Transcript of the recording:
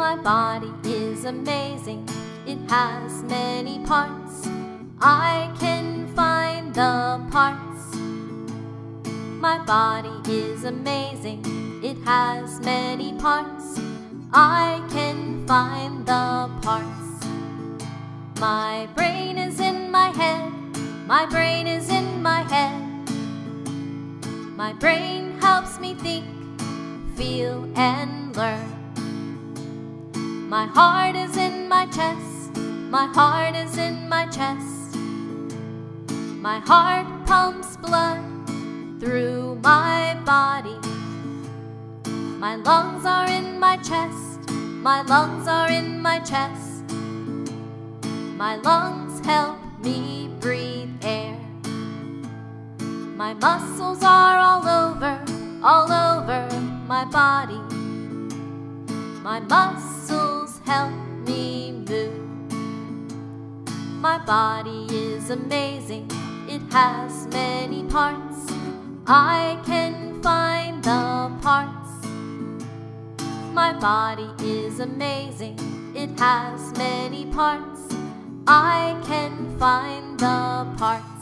My body is amazing, it has many parts. I can find the parts. My body is amazing, it has many parts. I can find the parts. My brain is in my head, my brain is in my head. My brain helps me think, feel, and learn. My heart is in my chest, my heart is in my chest. My heart pumps blood through my body. My lungs are in my chest, my lungs are in my chest. My lungs help me breathe air. My muscles are all over, all over my body. My muscles My body is amazing, it has many parts. I can find the parts. My body is amazing, it has many parts. I can find the parts.